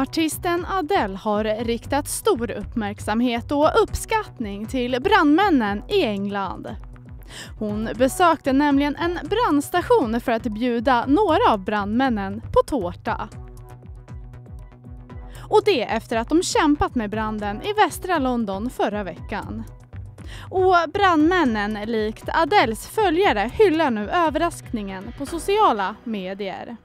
Artisten Adele har riktat stor uppmärksamhet och uppskattning till brandmännen i England. Hon besökte nämligen en brandstation för att bjuda några av brandmännen på tårta. Och det efter att de kämpat med branden i västra London förra veckan. Och brandmännen, likt Adeles följare, hyllar nu överraskningen på sociala medier.